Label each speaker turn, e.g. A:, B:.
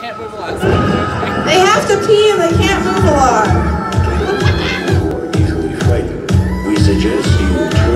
A: can't move a lot.
B: They have to pee and they can't move a lot.
C: Okay. Easily. We suggest you
D: try.